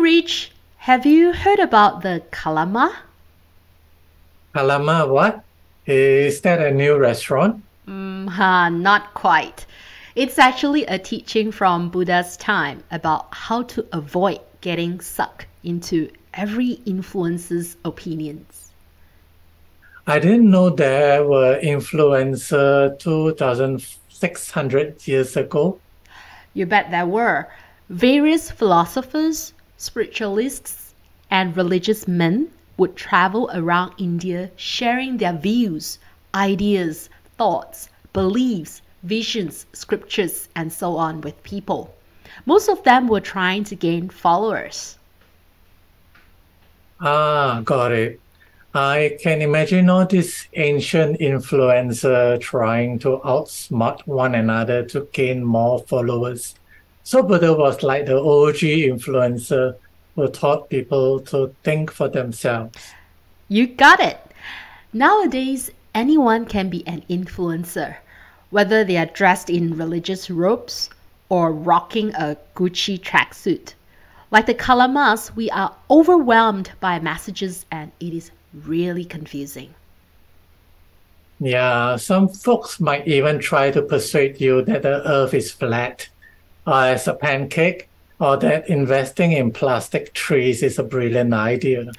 Rich, have you heard about the Kalama? Kalama what? Is that a new restaurant? Mm, ha, not quite. It's actually a teaching from Buddha's time about how to avoid getting sucked into every influencer's opinions. I didn't know there were influencers 2,600 years ago. You bet there were. Various philosophers, spiritualists, and religious men would travel around India sharing their views, ideas, thoughts, beliefs, visions, scriptures, and so on with people. Most of them were trying to gain followers. Ah, got it. I can imagine all these ancient influencers trying to outsmart one another to gain more followers. So Buddha was like the OG influencer who taught people to think for themselves. You got it. Nowadays, anyone can be an influencer, whether they are dressed in religious robes or rocking a Gucci tracksuit. Like the Kalamas, we are overwhelmed by messages and it is really confusing. Yeah, some folks might even try to persuade you that the earth is flat Uh, as a pancake or that investing in plastic trees is a brilliant idea.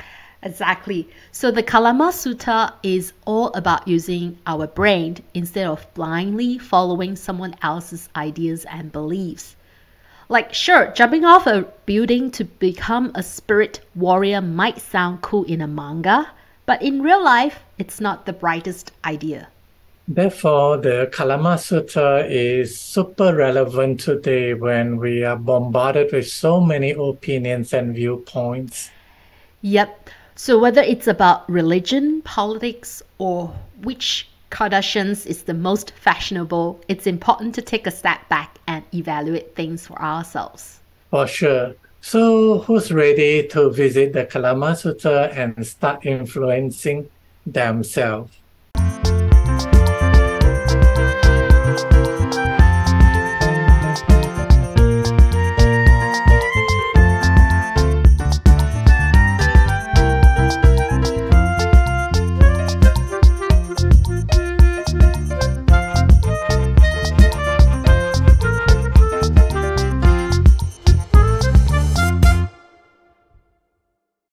Exactly. So the Kalama Sutta is all about using our brain instead of blindly following someone else's ideas and beliefs. Like, sure, jumping off a building to become a spirit warrior might sound cool in a manga, but in real life, it's not the brightest idea. Therefore, the Kalama Sutta is super relevant today when we are bombarded with so many opinions and viewpoints. Yep. So, whether it's about religion, politics, or which Kardashians is the most fashionable, it's important to take a step back and evaluate things for ourselves. For sure. So, who's ready to visit the Kalama Sutta and start influencing themselves?